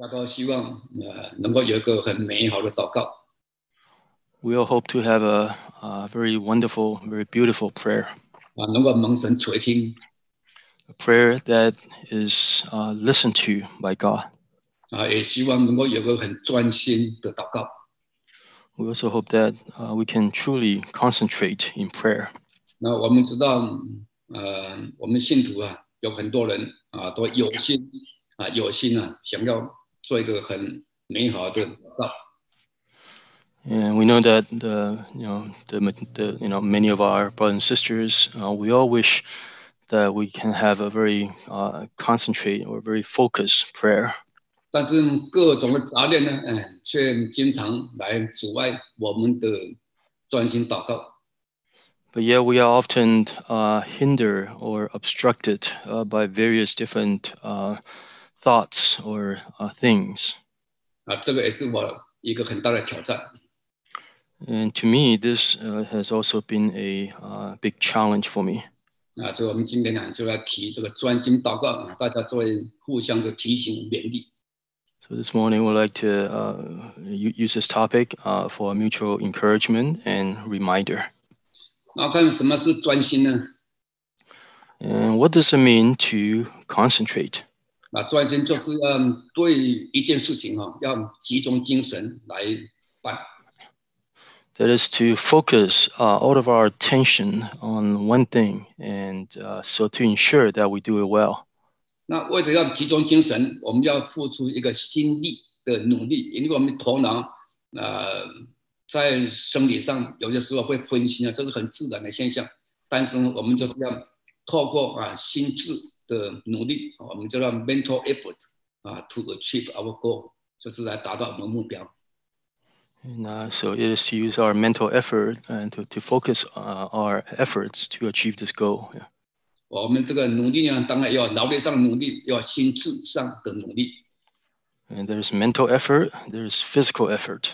大家都希望呃能够有一个很美好的祷告。 We all hope to have a, a very wonderful, very beautiful prayer, 啊，能够蒙神垂听 a prayer that is uh, listened to by God. 啊，也希望能够有个很专心的祷告 We also hope that uh, we can truly concentrate in prayer. 那我们知道，呃，我们信徒啊，有很多人啊，都有心啊，有心啊，想要 做一个很美好的祷告 And we know that the you know the, ma- the you know many of our brothers and sisters, uh, we all wish that we can have a very uh, concentrate or very focused prayer. 但是各种的杂念呢，哎，却经常来阻碍我们的专心祷告。 But yet we are often uh, hindered or obstructed uh, by various different uh, thoughts or uh, things. 啊，这个也是我一个很大的挑战。 And to me, this uh, has also been a uh, big challenge for me. 啊，所以我们今天呢就来提这个专心祷告啊，大家作为互相的提醒勉励。 So this morning, we'd like to uh, u- use this topic uh, for mutual encouragement and reminder. 那看什么是专心呢？ And what does it mean to concentrate? 啊，专心就是要对一件事情哈、要集中精神来办。That is to focus uh, all of our attention on one thing, and uh, so to ensure that we do it well. 那为了要集中精神，我们要付出一个心力的努力，因为我们头脑呃在生理上有些时候会分心啊，这是很自然的现象。但是呢，我们就是要透过啊心智的努力，我们叫做 mental effort 啊，to achieve our goal，就是来达到我们的目标。 And uh, so it is to use our mental effort and to, to focus uh, our efforts to achieve this goal. Yeah. 我们这个努力呢，当然要劳力上的努力，要心智上的努力。 And there's mental effort, there's physical effort.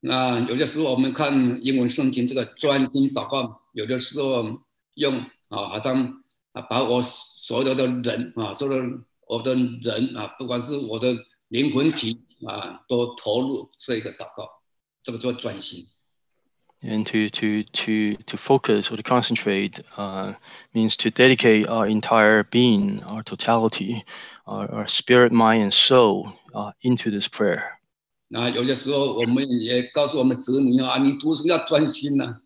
那有的时候我们看英文圣经这个专心祷告，有的时候用啊，好像啊把我 所有的人啊，所有的我的人啊，不管是我的灵魂体啊，都投入这个祷告，这个叫专心。And to, to, to, to focus or to concentrate uh, means to dedicate our entire being, our totality, our, our spirit, mind, and soul uh, into this prayer. 那有些时候我们也告诉我们子女啊，你读书要专心呐、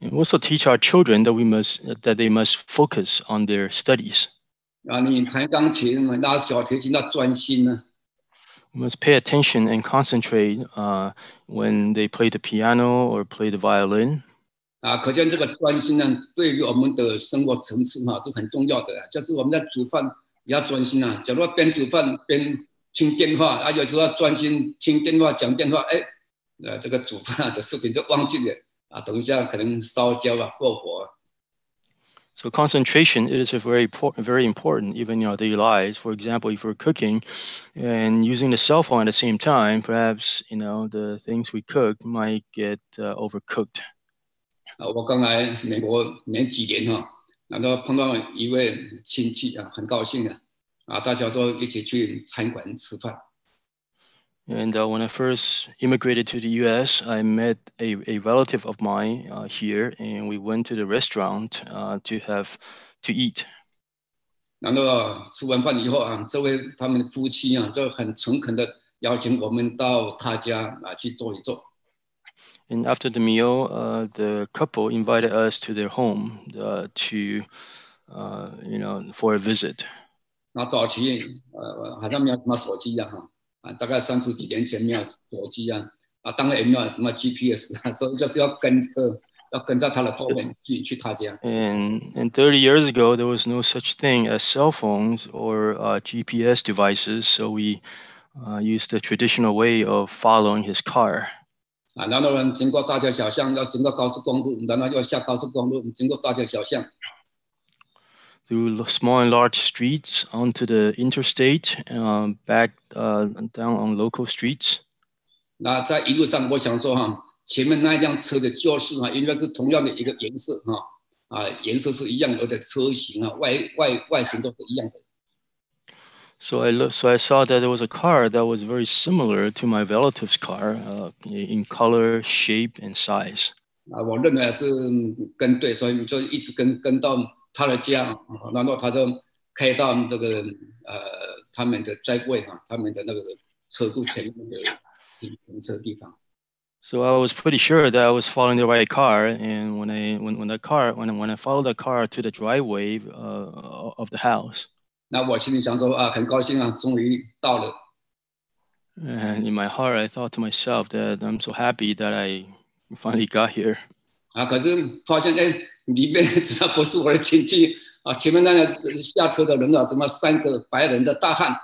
And we also teach our children that we must that they must focus on their studies. 啊，你弹钢琴、拉小提琴要专心呐、 We must pay attention and concentrate uh, when they play the piano or play the violin. 啊，可见这个专心呢，对于我们的生活层次哈、是很重要的。就是我们在煮饭也要专心啊，假如边煮饭边听电话，啊，有时候要专心听电话讲电话，哎，呃，这个煮饭的事情就忘记了 啊，等一下可能烧焦啊，过火。 So concentration it is a very important, very important even in our daily lives. For example, if we're cooking and using the cell phone at the same time, perhaps you know the things we cook might get uh, overcooked. 啊，我刚来美国没几年哈、然后碰到一位亲戚啊，很高兴啊，啊，大家都一起去餐馆吃饭。 And uh, when I first immigrated to the U.S., I met a, a relative of mine uh, here, and we went to the restaurant uh, to have to eat. 然后啊吃完饭以后啊，这位他们夫妻啊，就很诚恳的邀请我们到他家啊去坐一坐。 And after the meal, uh, the couple invited us to their home uh, to, uh, you know, for a visit. 那早期呃好像没有什么手机呀、哈 啊，大概三十几年前没有手机啊啊，当然也没有什么 GPS 啊，所以就是要跟车，要跟在他的后面去去他家。 And and 30 years ago, there was no such thing as cell phones or uh, GPS devices, so we uh, used the traditional way of following his car. 啊，然后呢，经过大街小巷，要经过高速公路，然后要下高速公路，经过大街小巷， through l- small and large streets onto the interstate, um, back uh, down on local streets. 那在一路上，我想说哈，前面那一辆车的旧式啊，应该是同样的一个颜色哈，啊，颜色是一样的，而且车型啊，外外外形都是一样的。 So I look, so I saw that there was a car that was very similar to my relative's car uh, in color, shape, and size. 啊，我认为是跟对，所以就一直跟跟到 他的家，啊然后他就开到这个呃他们的在位哈，他们的那个车库前面的停停车地方。 So I was pretty sure that I was following the right car, and when I when when the car when I, when I followed the car to the driveway uh, of the house, 那我心里想说啊，很高兴啊，终于到了。 and in my heart I thought to myself that I'm so happy that I finally got here. 啊，可是发现哎， 里面知道不是我的亲戚啊，前面那个下车的人啊，什么三个白人的大汉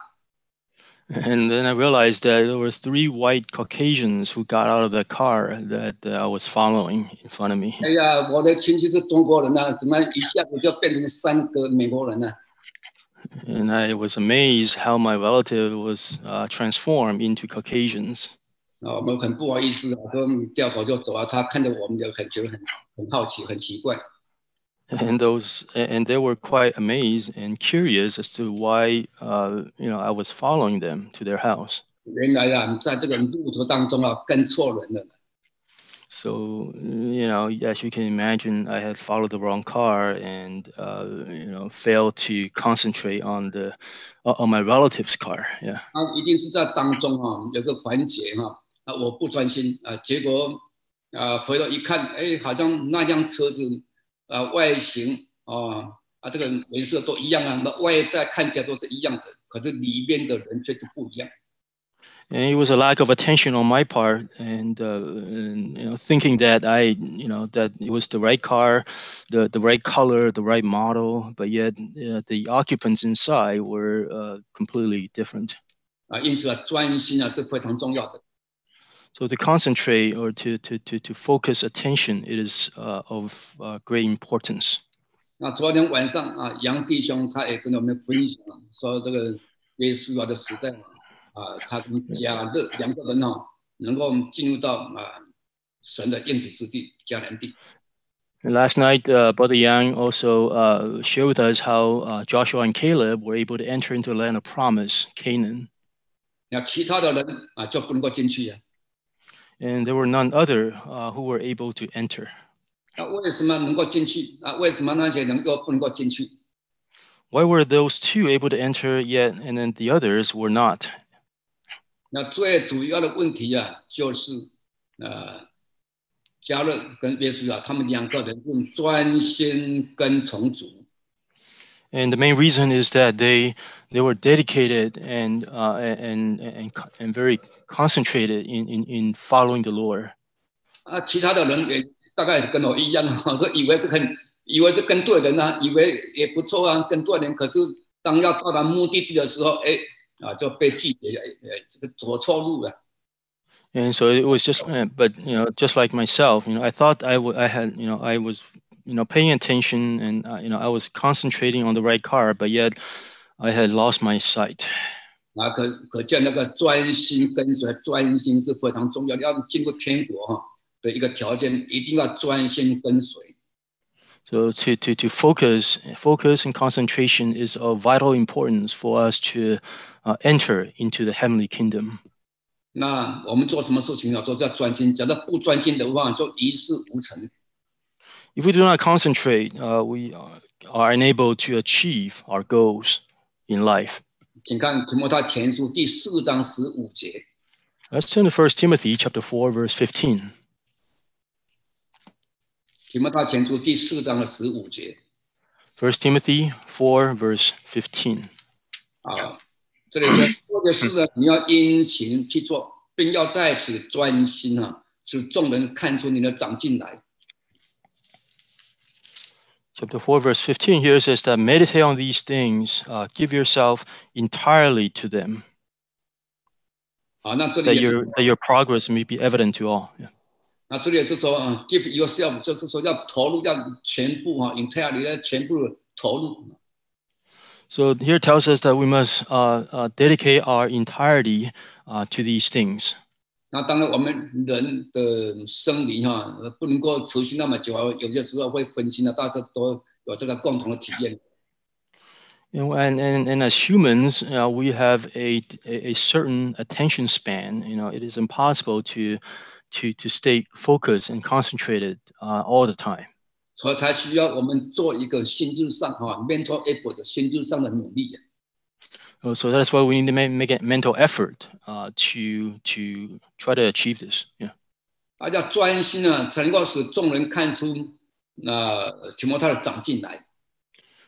And then I realized that there were three white Caucasians who got out of the car that uh, I was following in front of me. 哎呀，我的亲戚是中国人呐、怎么一下子就变成三个美国人呢、 And I was amazed how my relative was uh, transformed into Caucasians. 啊，我们很不好意思啊，就掉头就走啊。他看着我们就很觉得很很好奇，很奇怪。 And those and they were quite amazed and curious as to why uh, you know I was following them to their house. 原来啊，在这个路途当中啊，跟错人了。 So you know, as you can imagine, I had followed the wrong car and uh, you know failed to concentrate on the on my relative's car. Yeah. 他一定是在当中啊，有个环节哈、啊，我不专心啊，结果啊回头一看，哎，好像那辆车子 啊外形啊啊这个颜色都一样啊，那外在看起来都是一样的，可是里面的人却是不一样。 And it was a lack of attention on my part, and, uh, and you know, thinking that I, you know, that it was the right car, the the right color, the right model, but yet uh, the occupants inside were uh, completely different. 啊，因此啊，专心啊是非常重要的。 So to concentrate or to to to, to focus attention, it is uh, of uh, great importance. 那昨天晚上啊，杨弟兄他也跟我们分享说，这个耶稣要的时代啊，他跟加勒两个人哈、能够进入到啊神的应许之地迦南地。 And last night, uh, Brother Yang also uh, shared with us how uh, Joshua and Caleb were able to enter into the land of promise, Canaan. 那其他的人啊就不能够进去呀、 and there were none other uh, who were able to enter. Why were those two able to enter yet, and then the others were not? 那最主要的问题啊，就是呃，迦勒跟约书亚他们两个人用专心跟从主。And the main reason is that they they were dedicated and uh, and, and and very concentrated in, in, in following the Lord. 啊，其他的人也大概是跟我一样啊，说以为是很以为是跟对人啊，以为也不错啊，跟对人。可是当要到达目的地的时候，哎啊就被拒绝了，哎，这个走错路了。 And so it was just, uh, but you know, just like myself, you know, I thought I would, I had, you know, I was, you know, paying attention and uh, you know, I was concentrating on the right car, but yet I had lost my sight. 啊，可可见那个专心跟随，专心是非常重要的。要进入天国哈的一个条件，一定要专心跟随。 So to, to, to focus, focus and concentration is of vital importance for us to uh, enter into the heavenly kingdom. 那我们做什么事情要做，要专心。假如不专心的话，就一事无成。 If we do not concentrate, uh, we are, are unable to achieve our goals In life. 请看提摩太前书第四章十五节。Let's turn to First Timothy chapter four, verse fifteen. 提摩太前书第四章的十五节 First Timothy four, verse fifteen. 啊，这里说做的事呢，你要殷勤去做，并要在此专心啊，使众人看出你的长进来。Chapter 4, verse 15 here says that meditate on these things, uh, give yourself entirely to them, 啊，那这里 that 也是 your, that your progress may be evident to all. Yeah. 那这里也是说啊，give yourself，就是说要投入，要全部哈、entirely 要全部投入。 So here tells us that we must uh, uh, dedicate our entirety uh, to these things. 那当然，我们人的生理哈、呃不能够持续那么久，有些时候会分心的，大家都有这个共同的体验。You know, and, and, and as humans, uh, we have a, a, certain attention span. You know, it is impossible to to to stay focused and concentrated uh, all the time. 所以才需要我们做一个心智上哈、mental effort 的心智上的努力。Uh, So that's why we need to make, make a mental effort uh, to to try to achieve this. Yeah. 大家专心啊，才能够使众人看出那、提摩太的长进来。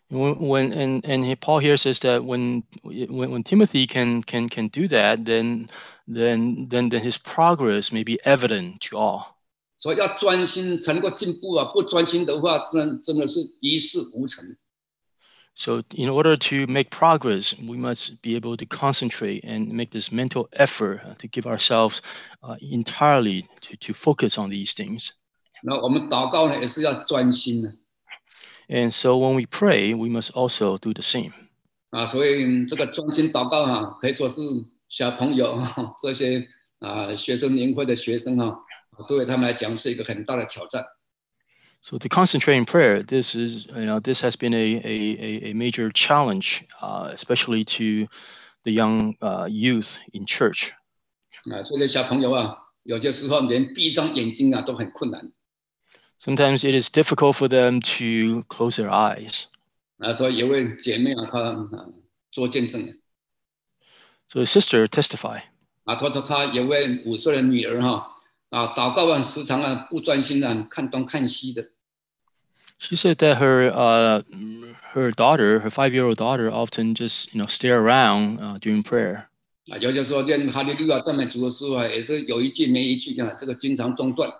When, when and and he, Paul here says that when when when Timothy can can can do that, then then then then his progress may be evident to all. 所以要专心才能够进步啊！不专心的话，真的真的是一事无成。 So in order to make progress, we must be able to concentrate and make this mental effort uh, to give ourselves uh, entirely to, to focus on these things. 那我们祷告呢，也是要专心的 And so when we pray, we must also do the same. 啊。所以嗯这个专心祷告啊，可以说是小朋友哈这些啊学生年会的学生哈，对他们来讲是一个很大的挑战。 So to concentrate in prayer, this is you know this has been a a, a, a major challenge, uh, especially to the young uh, youth in church. 啊，这些小朋友啊，有些时候连闭上眼睛啊都很困难 Sometimes it is difficult for them to close their eyes. 啊。所以有位姐妹啊，她啊做见证 So the sister testify. 啊，她说她有位五岁的女儿哈啊，祷告完时常啊不专心啊，看东看西的 She said that her uh, her daughter, her five-year-old daughter, often just you know stare around uh, during prayer. 啊，有些时候念哈利路亚赞美主的时候啊，也是有一句没一句啊，这个经常中断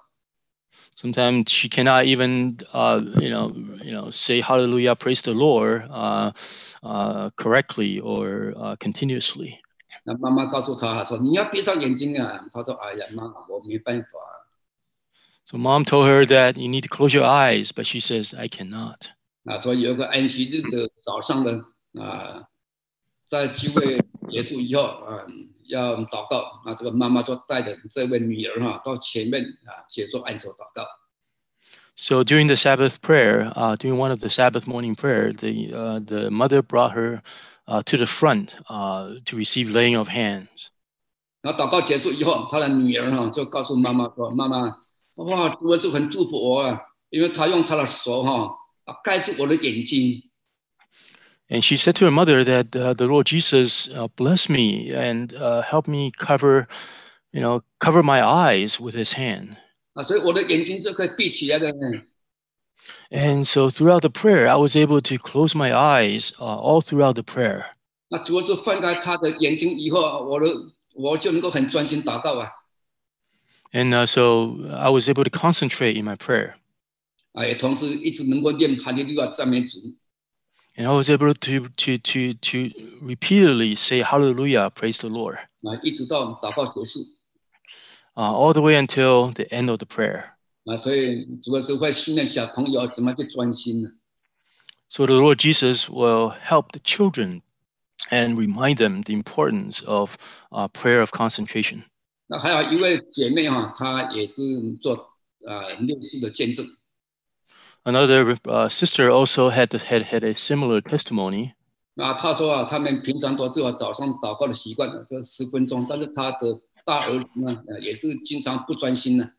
Sometimes she cannot even uh, you know you know say Hallelujah, praise the Lord uh, uh, correctly or uh, continuously. 那妈妈告诉她说：“你要闭上眼睛啊。”她说：“哎呀，妈，我没办法。 So mom told her that you need to close your eyes, but she says I cannot. ”啊，所以有一个安息日的早上呢，啊，在聚会结束以后，啊，要祷告。那这个妈妈就带着这位女儿哈、到前面啊接受按手祷告。 So during the Sabbath prayer, uh, during one of the Sabbath morning prayer, the uh, the mother brought her uh, to the front uh, to receive laying of hands. 然后祷告结束以后，她的女儿哈、就告诉妈妈说：“妈妈， ” 哇，主耶稣很祝福我啊，因为他用他的手哈、啊盖住我的眼睛。” And she said to her mother that uh, the Lord Jesus uh, bless me and uh, help me cover, you know, cover my eyes with His hand. 啊，所以我的眼睛就可以闭起来的呢。 And so throughout the prayer, I was able to close my eyes uh, all throughout the prayer. 那主要是放开他的眼睛以后，我的我就能够很专心祷告啊， And uh, so I was able to concentrate in my prayer. 啊，也同时一直能够念哈利路亚赞美主 And I was able to, to, to, to repeatedly say hallelujah, praise the Lord, 啊，一直到祷告结束 uh, all the way until the end of the prayer. 啊，所以主要是会训练小朋友怎么去专心呢？ So the Lord Jesus will help the children and remind them the importance of uh, prayer of concentration. 那还有一位姐妹哈、她也是做啊六四的见证 Another uh, sister also had, had had a similar testimony. 啊，她说啊，他们平常都是有早上祷告的习惯的，就十分钟，但是她的大儿子呢，呃也是经常不专心的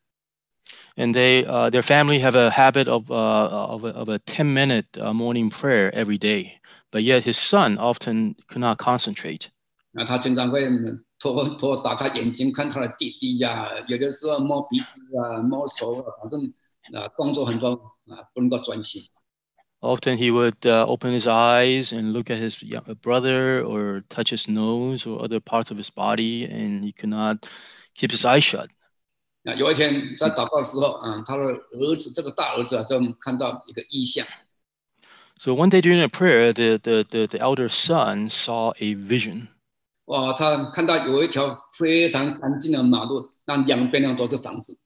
and they uh, their family have a habit of uh, of a, of a 10 minute uh, morning prayer every day but yet his son often could not concentrate 啊，他经常会 偷偷打开眼睛看他的弟弟呀、有的时候摸鼻子啊、摸手啊，反正啊动作很多啊，不能够专心。 often he would uh, open his eyes and look at his young- brother or touch his nose or other parts of his body and he could not keep his eyes shut 啊，有一天在祷告的时候啊，他的儿子这个大儿子啊，就看到一个异象 so one day during a prayer the, the, the, the elder son saw a vision 哇，他看到有一条非常干净的马路，那两边呢都是房子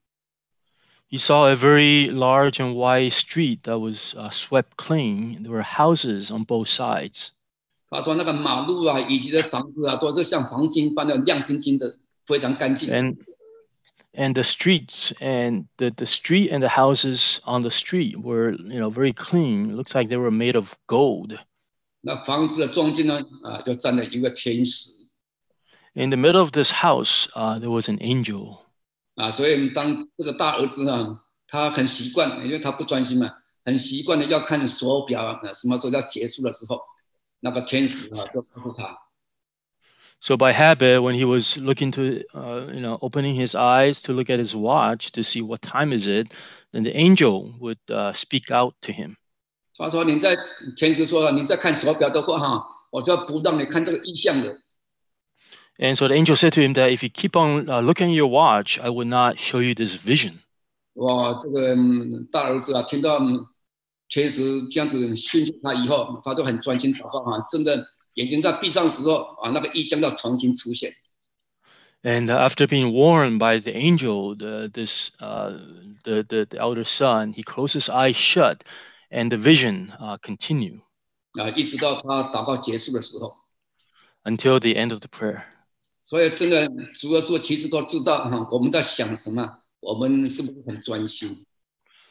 he saw a very large and wide street that was uh, swept clean there were houses on both sides 他说那个马路啊，以及这房子啊，都是像黄金般的亮晶晶的，非常干净。 and and the streets and the, the street and the houses on the street were you know very clean it looks like they were made of gold 那房子的中间呢，啊，就站了一个天使 in the middle of this house, uh, there was an angel. 啊，所以当这个大儿子啊，他很习惯，因为他不专心嘛，很习惯的要看手表啊，什么时候要结束的时候，那个天使啊就告诉他。So by habit, when he was looking to, uh, you know, opening his eyes to look at his watch to see what time is it, then the angel would uh, speak out to him. 他说：“你在天使说，你在看手表的话，哈，我就不让你看这个异象的。” And so the angel said to him that if you keep on uh, looking at your watch, I will not show you this vision. 哇，这个、嗯大儿子啊，听到嗯天使这样子训诫他以后，他就很专心祷告啊，真的眼睛在闭上的时候啊，那个意象要重新出现。 And uh, after being warned by the angel, the, this uh, the, the the elder son, he closed his eyes shut, and the vision uh, continued 啊，一直到他祷告结束的时候， until the end of the prayer. 所以真的主要说其实都知道哈、我们在想什么，我们是不是很专心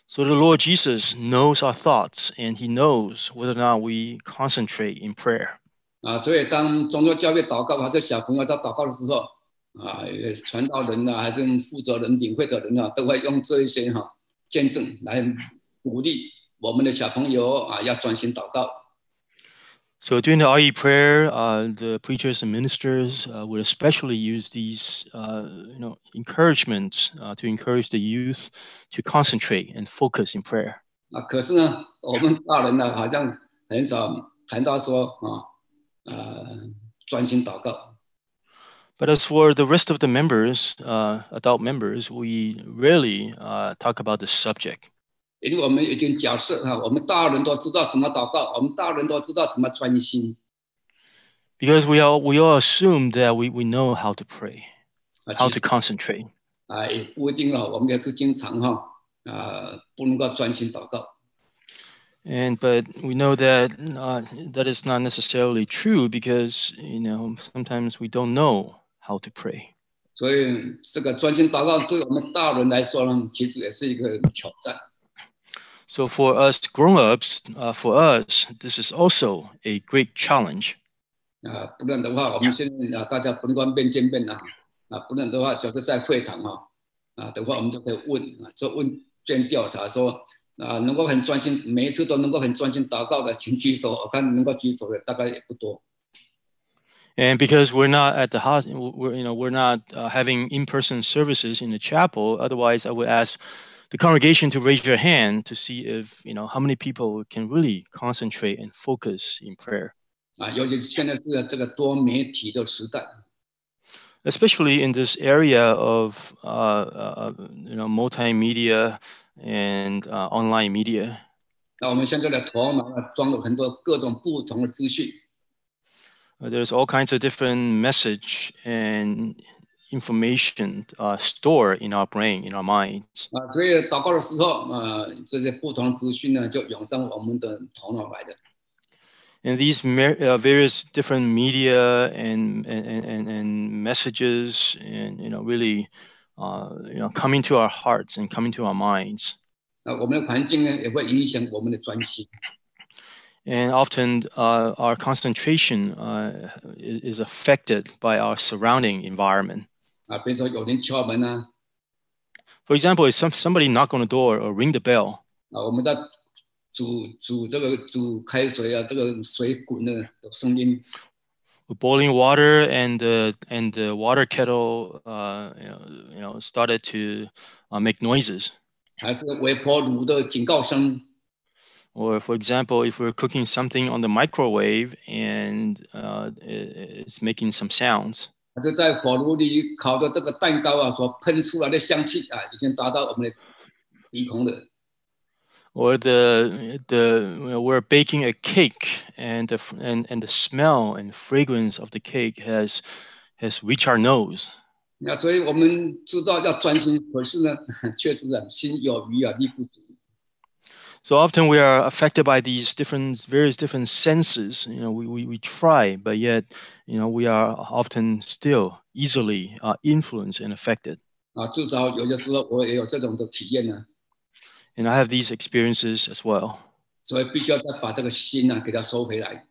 So the Lord Jesus knows our thoughts, and He knows whether or not we concentrate in prayer. 啊？所以当宗教教会祷告，还是小朋友在祷告的时候啊，传道人啊、还是负责人、领会的人啊，都会用这一些哈、见证来鼓励我们的小朋友啊，要专心祷告。So during the RE prayer, uh, the preachers and ministers uh, would especially use these, uh, you know, encouragements uh, to encourage the youth to concentrate and focus in prayer. 啊，可是呢，我们大人呢，好像很少谈到说啊，呃，专心祷告。 But as for the rest of the members, uh, adult members, we rarely uh, talk about this subject 因为我们已经假设哈，我们大人都知道怎么祷告，我们大人都知道怎么专心 because we all we all assume that we, we know how to pray, 啊。 how 其 to 实 concentrate. 啊，也不一定哦，我们也是经常哈啊，不能够专心祷告 And but we know that uh, that is not necessarily true because you know sometimes we don't know how to pray. 所以这个专心祷告对我们大人来说呢，其实也是一个挑战 So for us grown-ups, uh, for us, this is also a great challenge. 啊。不然的话，我们现在啊，大家不能够面见面啊，啊，不然的话，就是在会堂哈啊的话，我们就可以问啊，做问卷调查说啊，能够很专心，每一次都能够很专心祷告的，请举手。我看能够举手的大概也不多。 And because we're not at the house, we're you know we're not uh, having in-person services in the chapel. Otherwise, I would ask the congregation to raise your hand to see if you know how many people can really concentrate and focus in prayer. 啊，尤其是现在是这个多媒体的时代 especially in this area of uh, uh, you know multimedia and uh, online media. 那我们现在的头脑呢，装了很多各种不同的资讯 Uh, there's all kinds of different message and information uh, stored in our brain, in our minds. 啊，所以祷告的时候，呃，这些不同的资讯呢，就涌上我们的头脑来的。 And these mer- uh, various different media and, and, and, and messages and you know really uh, you know coming to our hearts and coming to our minds. 那我们的环境呢，也会影响我们的专心。 and often uh, our concentration uh, i- is affected by our surrounding environment. 啊，比如说有人敲门啊， For example, if some, somebody knock on the door or ring the bell, 啊，我们在煮煮这个煮开水啊，这个水滚的的声音 with boiling water and the and the water kettle, uh, you know, you know, started to uh, make noises. 还是微波炉的警告声 Or, for example, if we're cooking something on the microwave and uh, i- it's making some sounds, 还是在火炉里烤的这个蛋糕啊，所喷出来的香气啊，已经达到我们的鼻孔的 or the the we're baking a cake and the and and the smell and fragrance of the cake has has reached our nose 那所以我们知道要专心，可是呢，确实啊，心有余啊，力不足。so often we are affected by these different various different senses you know we, we, we try but yet you know we are often still easily uh, influenced and affected 啊，至少有些时候我也有这种的体验呢、 and i have these experiences as well 所以必须要再把这个心呢、给它收回来。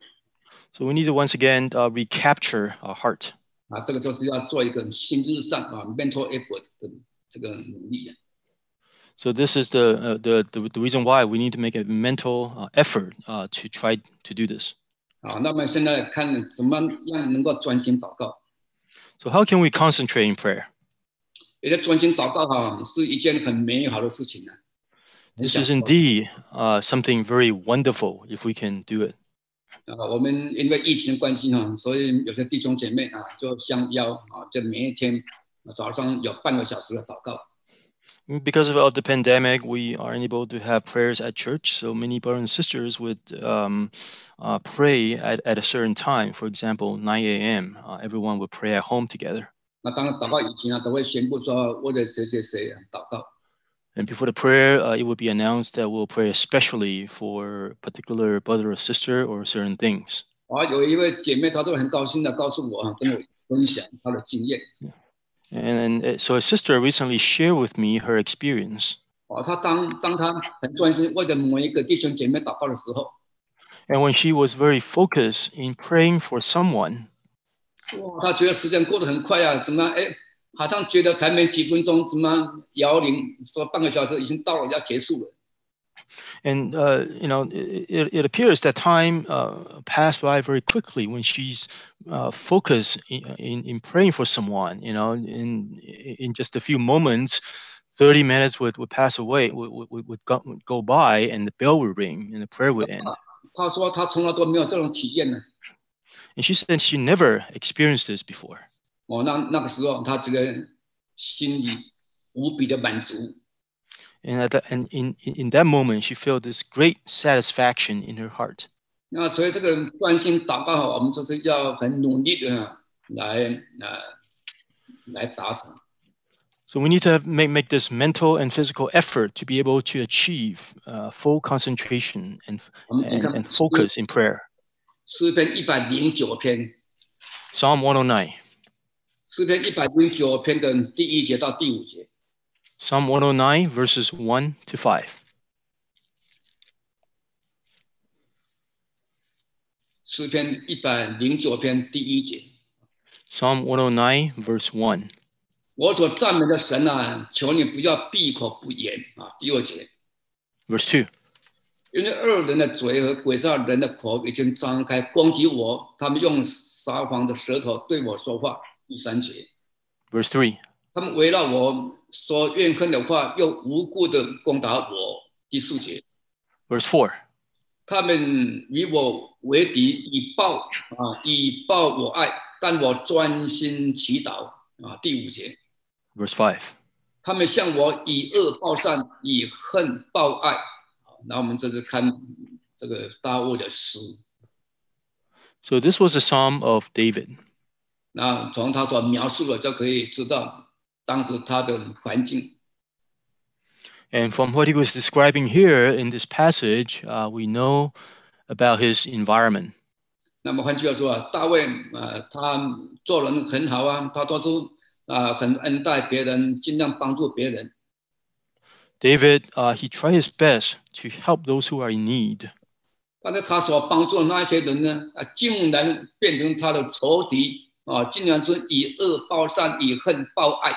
So we need to once again uh, recapture our heart. 啊，这个就是要做一个心智上啊 mental effort 的这个努力。 So this is the uh, the, the the reason why we need to make a mental uh, effort uh, to try to do this. 啊，那么现在看怎么样能够专心祷告。 So how can we concentrate in prayer? 也的专心祷告哈，是一件很美好的事情呢、 This is indeed uh, something very wonderful if we can do it. 啊，我们因为疫情的关系哈，所以有些弟兄姐妹啊，就相邀啊，就每一天早上有半个小时的祷告。 Because of the pandemic, we are unable to have prayers at church. So many brothers and sisters would um, uh, pray at, at a certain time. For example, 9 a.m. Uh, everyone would pray at home together. 那当然祷告以前啊，都会宣布说为了谁谁谁啊祷告。 And before the prayer, uh, it would be announced that we'll pray especially for particular brother or sister or certain things. 啊，有一位姐妹，她就很高兴的告诉我啊，跟我分享她的经验。 And, and so a sister recently shared with me her experience. 哦，她当当她很专心为着某一个弟兄姐妹祷告的时候， And when she was very focused in praying for someone, 哇，她觉得时间过得很快啊，怎么哎，好像觉得才没几分钟，怎么摇铃说半个小时已经到了，要结束了。 and uh, you know it, it, it appears that time uh, passed by very quickly when she's uh, focused in, in, in praying for someone you know in in just a few moments 30 minutes would, would pass away would, would, would go, would go by and the bell would ring and the prayer would end 她说她从来都没有这种体验呢。 and she said she never experienced this before 哦，那那个时候她这个心里无比的满足。 and at that, and in, in in that moment she felt this great satisfaction in her heart 那所以这个专心祷告哈，我们就是要很努力的来呃来达成。 So we need to have, make, make this mental and physical effort to be able to achieve uh, full concentration and, 我们去 and, 看 and focus in prayer. 诗篇一百零九篇， Psalm 109. 诗篇一百零九篇的第一节到第五节。 Psalm 109, verses 1 to 5. 诗篇一百零九篇第一节，Psalm 109, verse 1. 我所赞美的神啊，求你不要闭口不言啊。第二节，Verse 2. 因为恶人的嘴和诡诈人的口已经张开攻击我，他们用撒谎的舌头对我说话。第三节，Verse 3. 他们围绕我说怨恨的话，又无故的攻打我。第四节，Verse Four，他们与我为敌，以报啊，以报我爱，但我专心祈祷啊。第五节，Verse Five，他们向我以恶报善，以恨报爱。好那我们这是看这个大卫的诗。So this was a psalm of David. 那从他所描述的就可以知道当时他的环境。 And from what he was describing here in this passage, uh, we know about his environment. 那么换句话说啊，大卫啊，他做人很好啊，他都是啊很恩待别人，尽量帮助别人。 David, uh, he tried his best to help those who are in need. 但是他所帮助的那些人呢，啊，竟然变成他的仇敌啊，竟然是以恶报善，以恨报爱。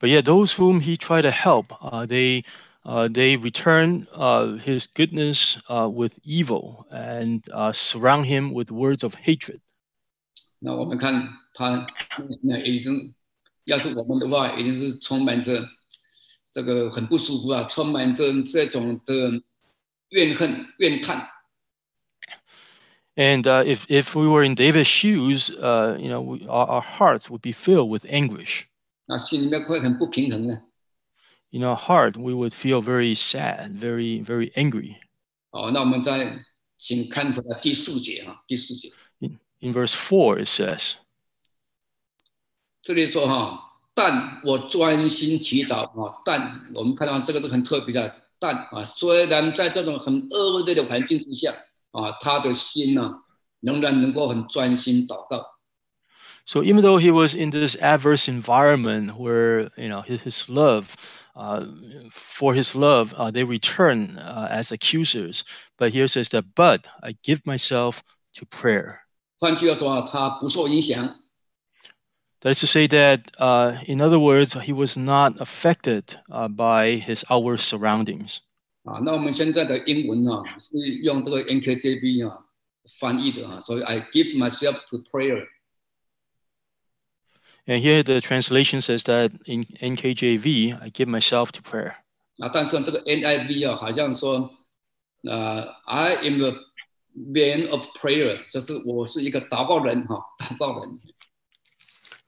But yet, those whom he tried to help, uh, they uh, they return uh, his goodness uh, with evil and uh, surround him with words of hatred. 那我们看他那已经，要是我们的话，已经是充满着这个很不舒服啊，充满着这种的怨恨、怨叹。 And uh, if if we were in David's shoes, uh, you know, we, our, our hearts would be filled with anguish. 那心里面会很不平衡的。In our heart, we would feel very sad, very very angry. 哦，那我们再请看回来第四节哈，第四节 In verse four, it says, 这里说哈，但我专心祈祷啊，但我们看到这个是很特别的，但啊，虽然在这种很恶劣的环境之下啊，他的心呢、仍然能够很专心祷告。So even though he was in this adverse environment where you know his, his love, uh, for his love, uh, they return uh, as accusers. But here it says that, but I give myself to prayer. 换句话说，他不受影响。 That is to say that, uh, in other words, he was not affected uh, by his outward surroundings. 啊，那我们现在的英文啊是用这个 NKJV 啊翻译的啊，所以 I give myself to prayer。 And here the translation says that in NKJV, I give myself to prayer. 啊，但是这个 NIV 啊，好像说，呃，I am the man of prayer，就是我是一个祷告人哈、祷告人。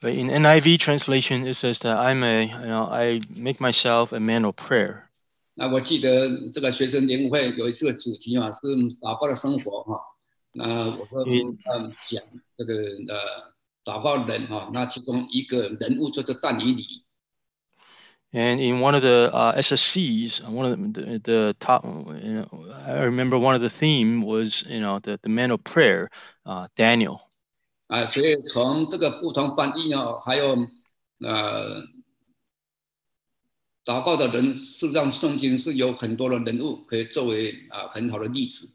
But in NIV translation, it says that I'm a, you know, I make myself a man of prayer. 那我记得这个学生联舞会有一次的主题啊是祷告的生活哈、那我说嗯嗯讲这个呃 祷告人哈、那其中一个人物就是但以理。And in one of the uh, SSCs, uh, one of the, the top, you know, I remember one of the theme was, you know, the, the man of prayer, uh, Daniel. 啊，所以从这个不同翻译啊，还有呃祷告的人，事实上圣经是有很多的人物可以作为啊很好的例子。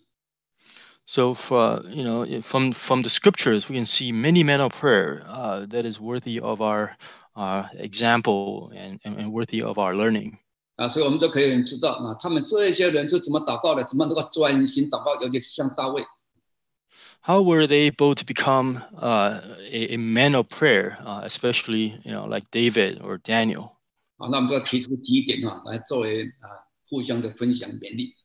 So, for, you know, if from from the scriptures, we can see many men of prayer uh, that is worthy of our uh, example and, and, and worthy of our learning. 啊，所以我们就可以知道啊，他们这些人是怎么祷告的，怎么能够专心祷告，尤其是像大卫 How were they able to become uh, a, a man of prayer, uh, especially, you know, like David or Daniel? 啊，那我们就要提出几点啊，来作为啊互相的分享勉励。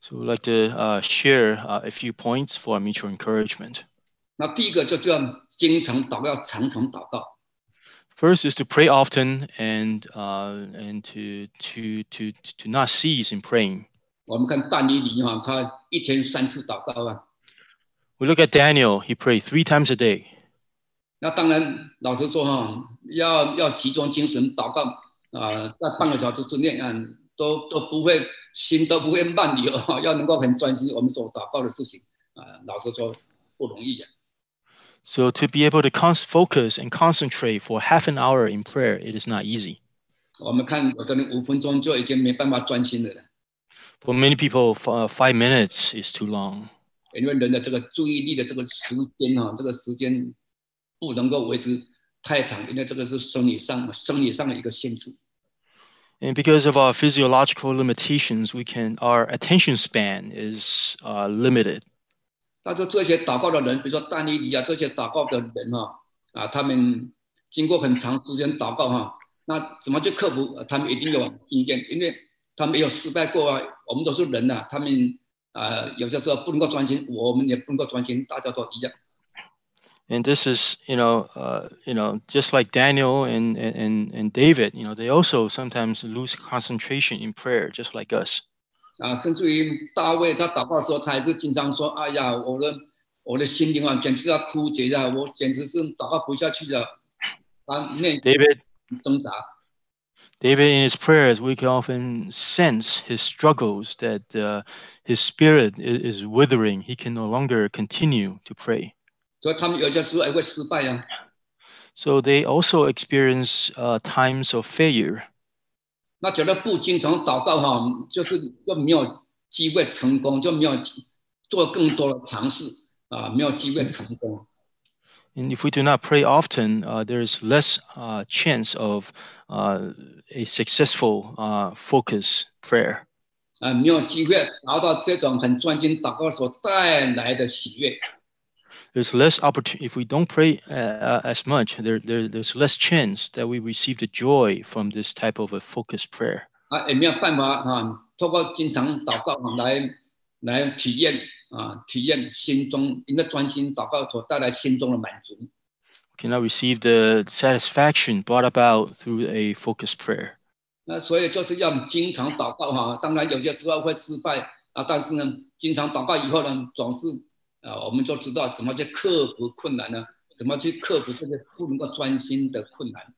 So, we'd like to uh, share uh, a few points for mutual encouragement. 那第一个就是要经常祷告，要常常祷告。 First is to pray often and uh, and to to to to not cease in praying. 我们看但以理哈，他一天三次祷告啊。 We look at Daniel; he prayed three times a day. 那当然，老实说哈，要要集中精神祷告啊、在半个小时之内啊， 都都不会心都不会漫游哈，要能够很专心我们所祷告的事情啊、老实说不容易啊。 So to be able to con- focus and concentrate for half an hour in prayer, it is not easy. 我们看有的人五分钟就已经没办法专心了了， For many people, f- uh, five minutes is too long 因为人的这个注意力的这个时间哈，这个时间不能够维持太长，因为这个是生理上生理上的一个限制。 And because of our physiological limitations, we can our attention span is limited. 但是这些祷告的人，比如说丹尼里啊，这些祷告的人哈、啊，他们经过很长时间祷告哈、那怎么去克服？他们一定有经验，因为他们有失败过啊。我们都是人呐、他们呃有些时候不能够专心，我们也不能够专心，大家都一样。And this is, you know, uh, you know, just like Daniel and, and and David, you know, they also sometimes lose concentration in prayer, just like us. 啊，甚至于大卫他祷告的时候，他还是经常说：“哎呀，我的我的心灵啊，简直要枯竭了，我简直是祷告不下去了。”他内 David, 挣扎。 David, in his prayers, we can often sense his struggles that uh, his spirit is, is withering. He can no longer continue to pray. 所以他们有些时候也会失败呀、 So they also experience uh, times of failure. 那觉得不经常祷告哈，就是又没有机会成功，就没有做更多的尝试啊，没有机会成功。 And if we do not pray often, uh, there's less uh, chance of uh, a successful uh, focus prayer. 啊，没有机会达到这种很专心祷告所带来的喜悦 There's less opportunity. If we don't pray uh, uh, as much, there, there, there's less chance that we receive the joy from this type of a focused prayer. 啊，也没有办法啊，透过经常祷告啊来来体验啊，体验心中因为专心祷告所带来心中的满足。 Cannot receive the satisfaction brought about through a focused prayer. 那所以就是要经常祷告哈，当然有些时候会失败啊，但是呢，经常祷告以后呢，总是 啊，我们就知道怎么去克服困难呢？怎么去克服这些不能够专心的困难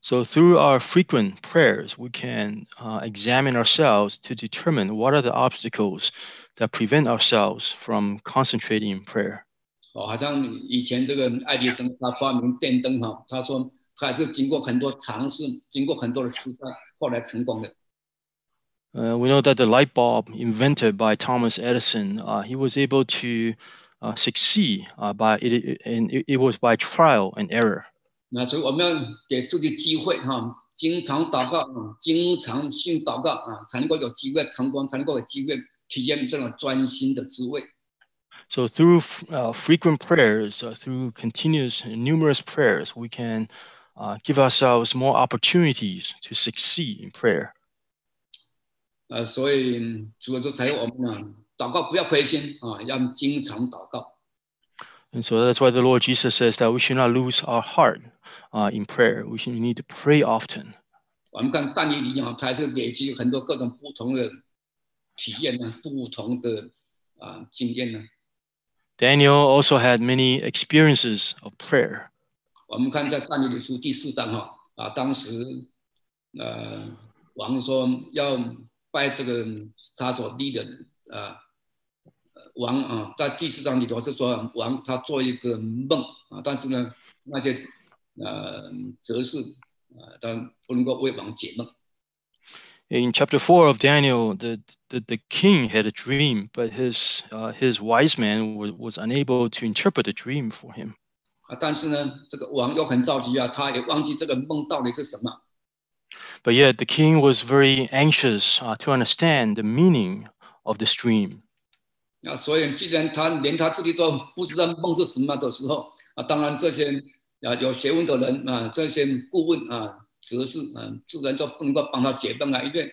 ？So through our frequent prayers, we can uh, examine ourselves to determine what are the obstacles that prevent ourselves from concentrating in prayer. 哦，好像以前这个爱迪生他发明电灯哈，他说他也是经过很多尝试，经过很多的失败，后来成功的。Uh, we know that the light bulb invented by Thomas Edison, uh, he was able to uh, succeed uh, by it, and it, it was by trial and error. 那所以我们要给自己机会哈，经常祷告啊，经常性祷告啊，才能够有机会成功，才能够有机会体验这种专心的滋味。 So through uh, frequent prayers, uh, through continuous and numerous prayers, we can uh, give ourselves more opportunities to succeed in prayer. 呃，所以主要就才我们呢，祷告不要灰心啊，要经常祷告。 And so that's why the Lord Jesus says that we should not lose our heart uh, in prayer. We should we need to pray often. 我们看但以理啊，他还是累积很多各种不同的体验呢，不同的啊经验呢。 Daniel also had many experiences of prayer. 我们看在但以理书第四章哈啊，当时呃王说要 拜这个他所立的啊王啊，在第四章里头是说王他做一个梦啊，但是呢那些呃哲士啊，但不能够为王解梦。In chapter four of Daniel, the the, the king had a dream, but his uh, his wise man was, was unable to interpret the dream for him. 啊，但是呢，这个王又很着急啊，他也忘记这个梦到底是什么。But yet the king was very anxious uh, to understand the meaning of this dream. 啊，所以既然他连他自己都不知道梦是什么的时候，啊，当然这些啊有学问的人啊，这些顾问啊、哲士啊，自然就不能够帮他解梦啊，因为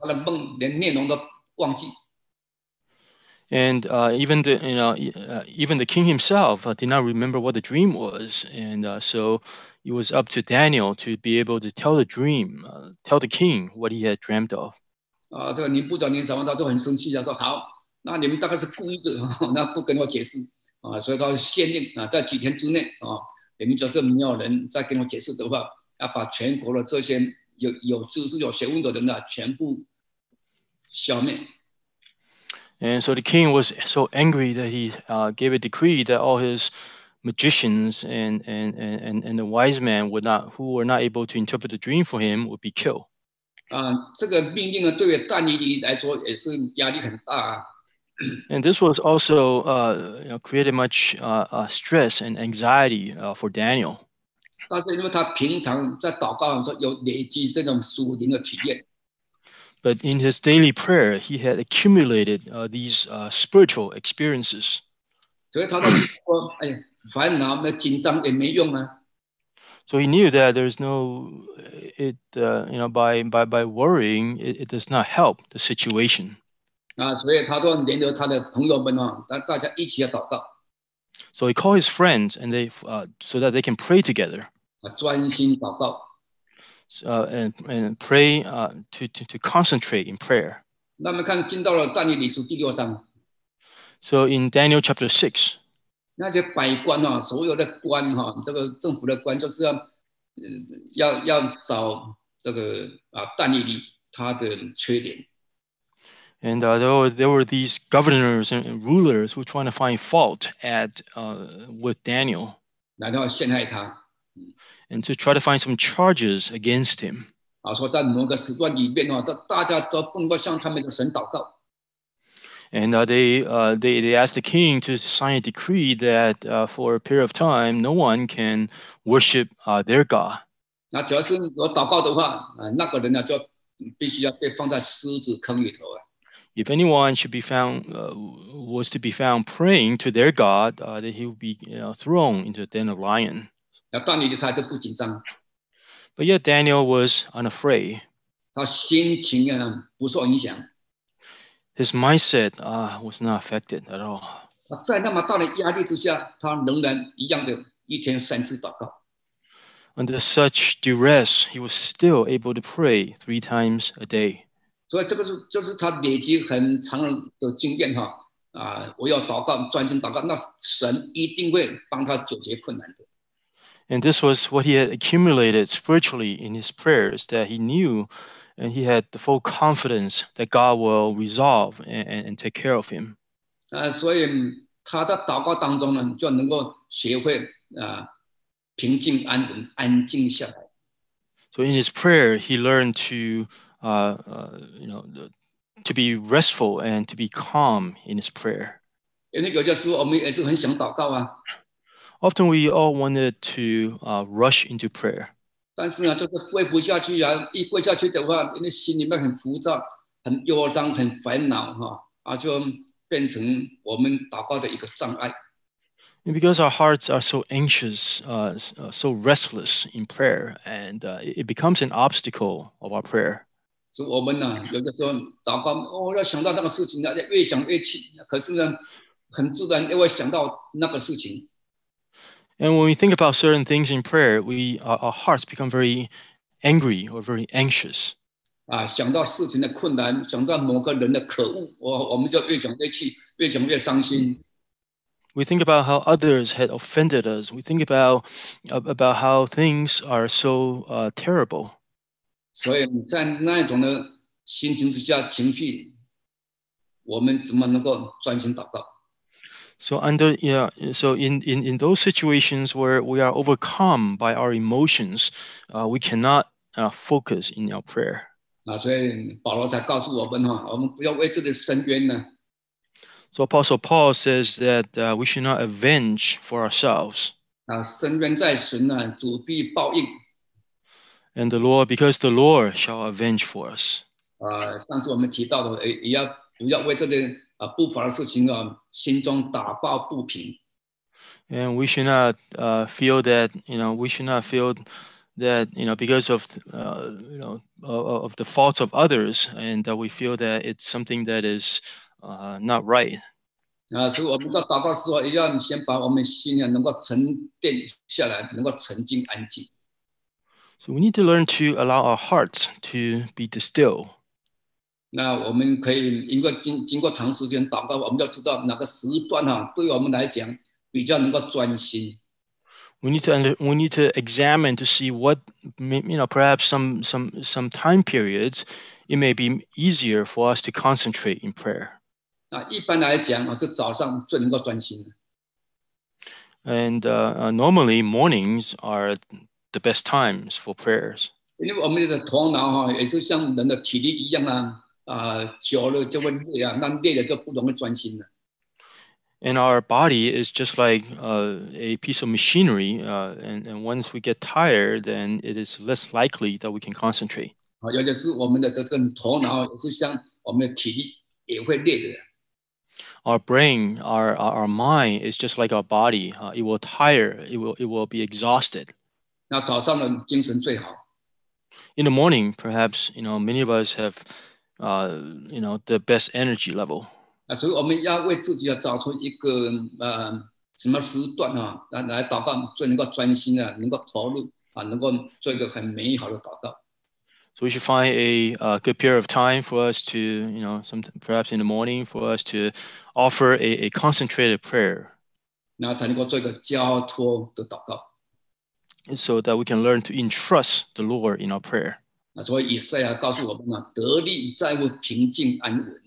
他的梦连内容都忘记。 And uh, even the you know e- uh, even the king himself uh, did not remember what the dream was, and uh, so it was up to Daniel to be able to tell the dream, uh, tell the king what he had dreamt of. 啊，这个尼布甲尼撒王他就很生气啊，说好，那你们大概是故意的，那不跟我解释啊，所以他限令啊，在几天之内啊，你们就是没有人再跟我解释的话，要把全国的这些有有知识、有学问的人呢，全部消灭。 And so the king was so angry that he uh, gave a decree that all his magicians and, and, and, and- and the wise men would not who were not able to interpret the dream for him would be killed. 啊，这个命令呢，对于但尼里来说也是压力很大啊。 And this was also uh, you know, created much uh, uh, stress and anxiety uh, for Daniel. 但是因为他平常在祷告的时候有累积这种属灵的体验， But in his daily prayer, he had accumulated uh, these uh, spiritual experiences. 所以他就说：“哎，烦恼那紧张也没用啊。 So he knew that there's no, it uh, you know, by by by worrying, it, it does not help the situation. 啊，所以他就联合他的朋友们啊，大大家一起来祷告 So he called his friends, and they uh, so that they can pray together, 啊，专心祷告。 uh, and and pray uh, to, to to concentrate in prayer. 那么看进到了但以理书第六章， So in Daniel chapter six, 那些百官啊，所有的官哈、这个政府的官就是要，呃，要要找这个啊但以理他的缺点 and uh, there were there were these governors and, and rulers who were trying to find fault at uh, with Daniel, 来到陷害他 and to try to find some charges against him. 啊，说在某个时段里面啊，大大家都不能够向他们的神祷告 And uh, they, uh, they they asked the king to sign a decree that uh, for a period of time, no one can worship uh, their god. 那只要是有祷告的话啊，那个人呢就必须要被放在狮子坑里头啊。 If anyone should be found uh, was to be found praying to their god, uh, that he would be you know, thrown into the den of lion. 那但以理他就不紧张， But yet Daniel was unafraid. 他心情啊不受影响。 His mindset uh, was not affected at all. 那在那么大的压力之下，他仍然一样的一天三次祷告。 Under such duress, he was still able to pray three times a day. 所以这个是就是他累积很长的经验哈啊！我要祷告，专心祷告，那神一定会帮他解决困难的。 And this was what he had accumulated spiritually in his prayers that he knew and he had the full confidence that God will resolve and, and, and take care of him. 啊，所以他在祷告当中呢，就能够学会啊平静安稳、安静下来。 So in his prayer, he learned to, uh, uh, you know, the- to be restful and to be calm in his prayer. 因为有些时候我们也是很想祷告啊， Often we all wanted to uh, rush into prayer. 但是呢，就是跪不下去啊！一跪下去的话，因为心里面很浮躁、很忧伤、很烦恼哈，啊，就变成我们祷告的一个障碍。Because our hearts are so anxious, uh, uh, so restless in prayer, and uh, it it becomes an obstacle of our prayer. 所以我们呢，有的时候祷告，哦，要想到那个事情呢，越想越气。可是呢，很自然又会想到那个事情。And when we think about certain things in prayer, we our, our hearts become very angry or very anxious. 啊，想到事情的困难，想到某个人的可恶，我我们就越想越气，越想越伤心。 We think about how others had offended us. We think about ab- about how things are so uh, terrible. 所以在那一种的心情之下，情绪，我们怎么能够专心祷告？ So under yeah, so in, in in those situations where we are overcome by our emotions, uh, we cannot uh, focus in our prayer. 啊，所以保罗才告诉我们哈，我们不要为自己申冤呢， So Apostle Paul says that uh, we should not avenge for ourselves, 啊，申冤在神呢，主必报应。 and the Lord, because the Lord shall avenge for us. 啊，上次我们提到的，也也要不要为这件 啊不法的事情啊，心中打抱不平。 and we should not uh, feel that you know we should not feel that you know because of uh, you know of, of the faults of others and that we feel that it's something that is uh, not right 啊，所以我们在祷告的时候，也要先把我们心啊能够沉淀下来，能够沉静安静。 so we need to learn to allow our hearts to be distilled 那我们可以因为经经过长时间祷告，我们就知道哪个时段哈、对我们来讲比较能够专心。 we need to under, we need to examine to see what may- you know perhaps some some some time periods it may be easier for us to concentrate in prayer 那一般来讲啊，是早上最能够专心的。 and uh, uh, normally mornings are the best times for prayers 因为我们的头脑哈、也是像人的体力一样啊， 啊、久了就会累啊，那累了就不容易专心了。 and our body is just like uh, a piece of machinery uh, and, and once we get tired then it is less likely that we can concentrate 啊，尤其是我们的这个头脑也是像我们的体力也会累的。 our brain our, our, our mind is just like our body uh, it will tire it will, it will be exhausted 那早上的精神最好。 in the morning perhaps you know many of us have uh, you know the best energy level 啊，所以我们要为自己要找出一个呃什么时段啊，来来祷告最能够专心啊，能够投入啊，能够做一个很美好的祷告。 so we should find a, uh good period of time for us to you know some perhaps in the morning for us to offer a, a concentrated prayer 那才能够做一个交托的祷告。 so that we can learn to entrust the Lord in our prayer. 那所以以赛亚告诉我们啊，得力在乎平静安稳。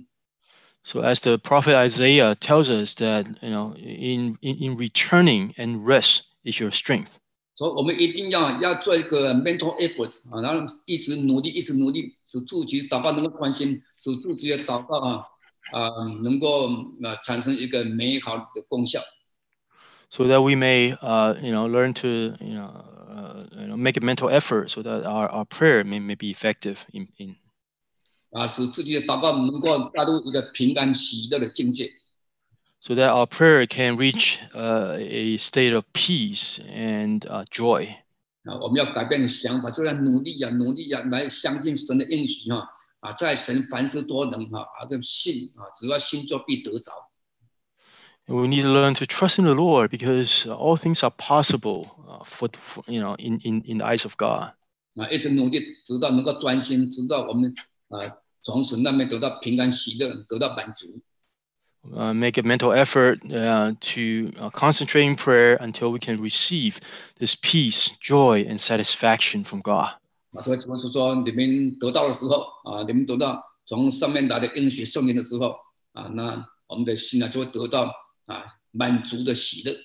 So as the prophet Isaiah tells us that you know in in, in returning and rest is your strength. 所以我们一定要要做一个 mental effort 啊，然后一直努力，一直努力，使自己祷告能够专心，使自己的祷告啊啊能够啊产生一个美好的功效。 So that we may uh, you know learn to you know, uh, you know make a mental effort so that our, our prayer may, may be effective in, in 啊，使自己的祷告能够带入一个平安喜乐的境界。 so that our prayer can reach uh, a state of peace and uh, joy. 啊，我们要改变想法，就要努力呀、努力呀、来相信神的应许哈。啊，在神凡事多能哈，啊，这信啊，只要信就必得着。 And we need to learn to trust in the Lord because uh, all things are possible uh, for, for you know in, in, in the eyes of God. 啊，一直努力，直到能够专心，直到我们啊从神那边得到平安喜乐，得到满足。 uh, make a mental effort uh, to uh, concentrate in prayer until we can receive this peace, joy, and satisfaction from God. 啊，所以就是说，你们得到的时候啊，你们得到从上面来的应许圣灵的时候啊，那我们的心呢就会得到 啊满足的喜乐。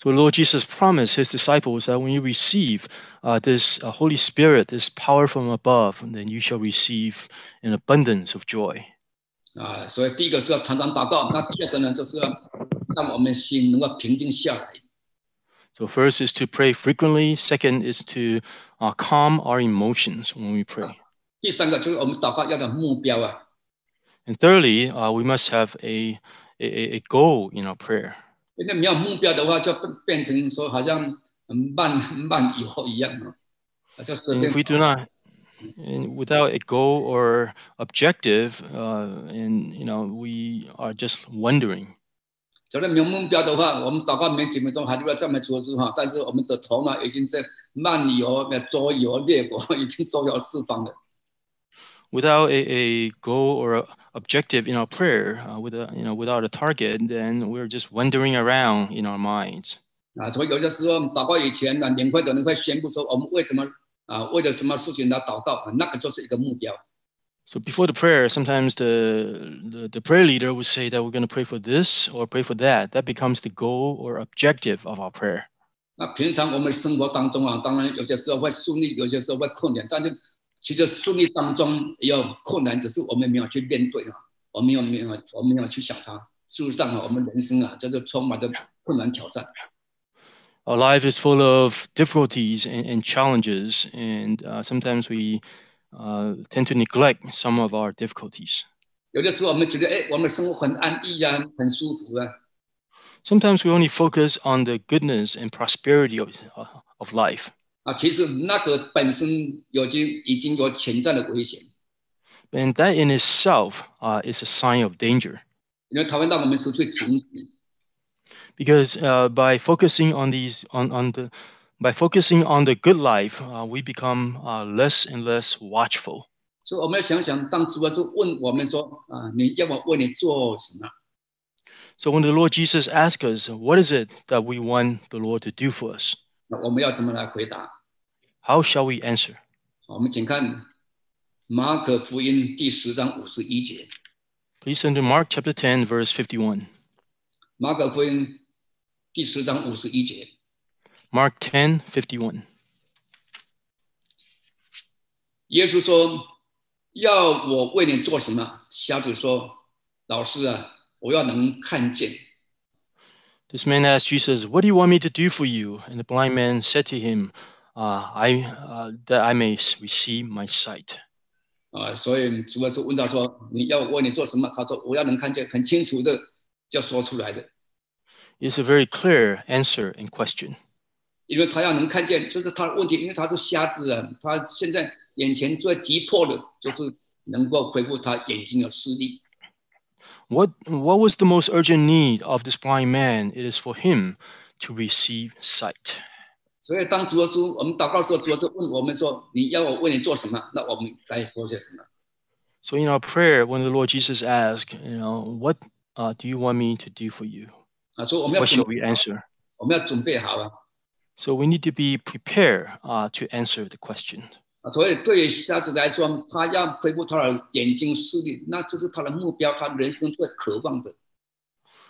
So Lord Jesus promised his disciples that when you receive uh, this uh, Holy Spirit, this power from above, then you shall receive an abundance of joy. 啊，所以第一个是要常常祷告，那第二个呢，就是要让我们心能够平静下来。 So first is to pray frequently. Second is to uh, calm our emotions when we pray. 第三个就是我们祷告要有目标啊， And thirdly, uh, we must have a, a, a goal in our prayer. 因为没有目标的话，就变变成说好像慢慢游一样啊，好像随 And 便 if we do not, and without a goal or objective, uh, and you know, we are just wondering. 假如没有目标的话，我们祷告没几分钟，还是要这么做是哈，但是我们的头脑已经在漫游、呃周游列国，已经周游四方了。 Without a, a goal or a objective in our prayer, uh, with a, you know, without a target, then we're just wandering around in our minds. 啊，所以有些时候祷告以前呢，领会的人会宣布说，我们为什么啊，为了什么事情来祷告，啊那个就是一个目标。 So before the prayer, sometimes the, the, the prayer leader would say that we're going to pray for this or pray for that. That becomes the goal or objective of our prayer. 那平常我们生活当中啊，当然有些时候会顺利，有些时候会困难，但是 其实顺利当中也有困难，只是我们没有去面对啊，我们没有没有我们没有去想它。事实上啊，我们人生啊，就是充满着困难挑战。 Our life is full of difficulties and, and challenges, and uh, sometimes we uh, tend to neglect some of our difficulties. 有的时候我们觉得，哎，我们生活很安逸啊，很舒服啊， Sometimes we only focus on the goodness and prosperity of, uh, of life. 啊，其实那个本身已经已经有潜在的危险， And that in itself uh, is a sign of danger. 因为它会让我们失去警醒。 because uh, by focusing on these on, on the by focusing on the good life uh, we become uh, less and less watchful 所以我们要想想，当主要是问我们说啊，你要我为你做什么？ so when the lord jesus asks us what is it that we want the lord to do for us 那我们要怎么来回答？ how shall we answer 我们请看马可福音第十章五十一节。 please turn to mark chapter 10 verse 51马可福音第十章五十一节， mark 10 51耶稣说：“要我为你做什么？”瞎子说：“老师啊，我要能看见。 this man asked jesus what do you want me to do for you and the blind man said to him uh, I, uh, that i may s- receive my sight ”啊，所以主要是问他说：“你要我为你做什么？”他说：“我要能看见，很清楚的就说出来的， it's a very clear answer and question 因为他要能看见，就是他的问题，因为他是瞎子啊，他现在眼前最急迫的就是能够恢复他眼睛的视力。 What what was the most urgent need of this blind man? It is for him to receive sight. 所以当主耶稣我们祷告的时候，主耶稣问我们说：“你要我为你做什么？”那我们该说些什么？ So in our prayer, when the Lord Jesus asked, you know, what uh, do you want me to do for you? 啊，所以我们要 What 准 shall we answer? 我们要准备好啊。 So we need to be prepared uh, to answer the question. 啊，所以对于瞎子来说，他要恢复他的眼睛视力，那这是他的目标，他人生最渴望的。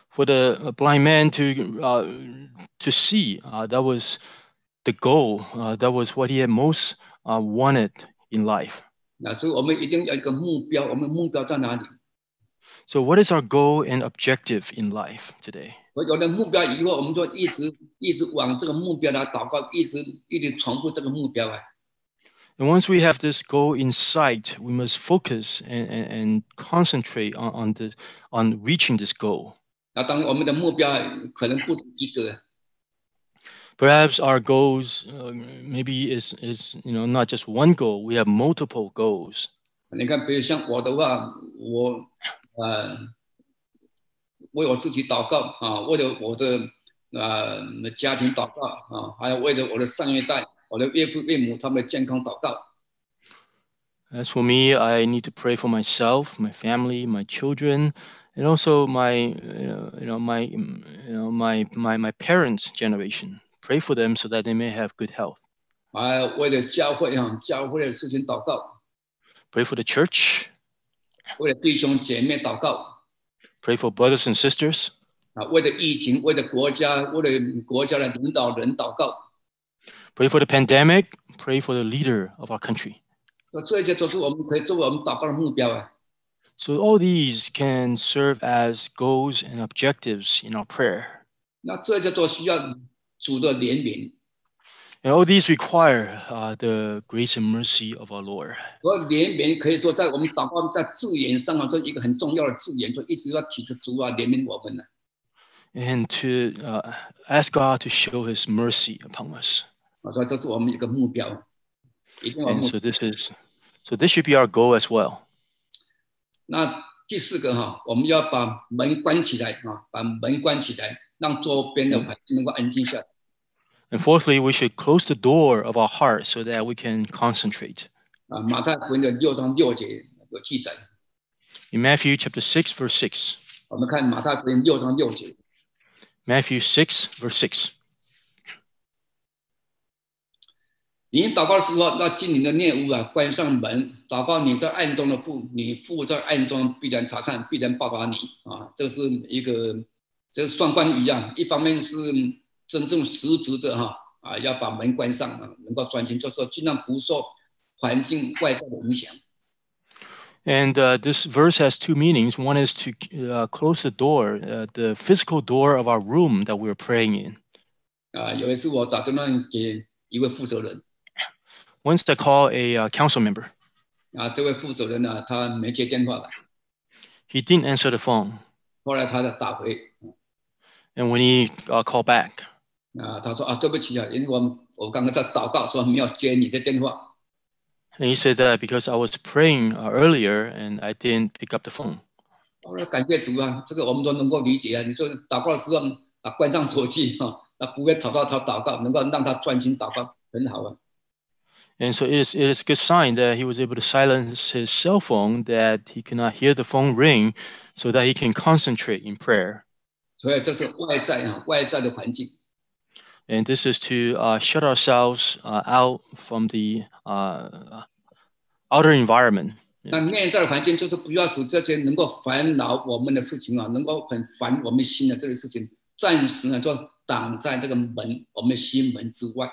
For the uh, blind man to uh, to see, uh, that was the goal. Uh, that was what he had most uh, wanted in life. 那所以我们一定要有一个目标，我们目标在哪里？So what is our goal and objective in life today? 我有了目标以后，我们就一直一直往这个目标来祷告，一直一直重复这个目标啊。And once we have this goal in sight, we must focus and, and, and concentrate on, on the on reaching this goal. 那当然，我们的目标可能不止一个， Perhaps our goals uh, maybe is is you know not just one goal. We have multiple goals. 你看，比如像我的话，我呃为我自己祷告啊，为了我的呃家庭祷告啊，还有为了我的上一代、 我的岳父岳母他们的健康祷告。 As for me, I need to pray for myself, my family, my children, and also my uh, you know my mm, you know my my my parents' generation. Pray for them so that they may have good health. 还有为了教会啊，教会的事情祷告， Pray for the church. 为了弟兄姐妹祷告 Pray for brothers and sisters. 啊，为了疫情，为了国家，为了国家的领导人祷告。 Pray for the pandemic. Pray for the leader of our country. 那这些都是我们可以作为我们祷告的目标啊。 So all these can serve as goals and objectives in our prayer. 那这些都需要主的怜悯， And all these require uh, the grace and mercy of our Lord. 而怜悯可以说在我们祷告在字眼上啊，这一个很重要的字眼，就一直要提着主啊怜悯我们呢、 And to uh, ask God to show his mercy upon us. 我说这是我们一个目标，一定要有 And 目 so this is so this should be our goal as well. 那第四个哈，我们要把门关起来啊，把门关起来，让周边的环境能够安静下来。 And fourthly, we should close the door of our heart so that we can concentrate. 啊，马太福音的六章六节有记载， In Matthew chapter 6, verse 6. 我们看马太福音六章六节， Matthew 6, verse 6. 你祷告的时候，那进你的内屋啊，关上门，祷告你在暗中的父，你父在暗中必然查看，必然报答你啊。这是一个，这是双关语啊。一方面是真正实质的哈啊，要把门关上啊，能够专心，就是说尽量不受环境外在的影响。And uh, this verse has two meanings. One is to uh, close the door, uh, the physical door of our room that we're praying in. 啊，有一次我打电话给一位负责人 Once I call a uh, council member, 啊，这位负责人呢，他没接电话来， he didn't answer the phone. 后来他才打回 And when he uh, called back, 啊，他说啊，对不起啊，因为我我刚刚在祷告，说没有接你的电话。 and he said that because I was praying uh, earlier and I didn't pick up the phone. 后来感谢主啊，这个我们都能够理解啊。你说祷告的时候啊，关上手机哈，那、不会吵到他祷告，能够让他专心祷告，很好啊。 And so it is, it is a good sign that he was able to silence his cell phone, that he could not hear the phone ring, so that he can concentrate in prayer. 所以这是外在啊，外在的环境。 And this is to uh, shut ourselves uh, out from the uh, outer environment. 那内在的环境就是不要使这些能够烦恼我们的事情啊，能够很烦我们心的这些事情，暂时呢就挡在这个门，我们心门之外。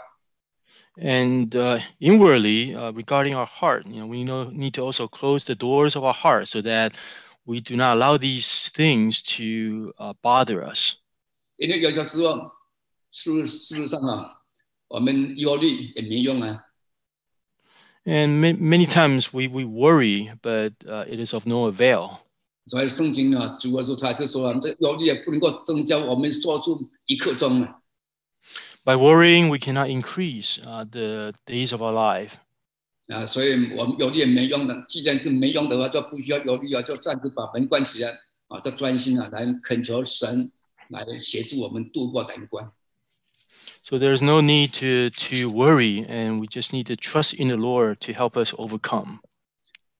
And uh, inwardly, uh, regarding our heart, you know, we know, need to also close the doors of our heart so that we do not allow these things to uh, bother us. 因为有些时候，事事实上啊，我们忧虑也没用啊。 And ma- many times we, we worry, but uh, it is of no avail. 所以圣经啊，主要说他还是说啊，这忧虑也不能够增加我们说出一刻钟啊。 By worrying, we cannot increase uh, the days of our life. 啊，所以我们忧虑也没用的。既然是没用的话，就不需要忧虑啊，就暂时把门关起来啊，就专心啊来恳求神来协助我们度过难关。 So there's no need to, to worry, and we just need to trust in the Lord to help us overcome.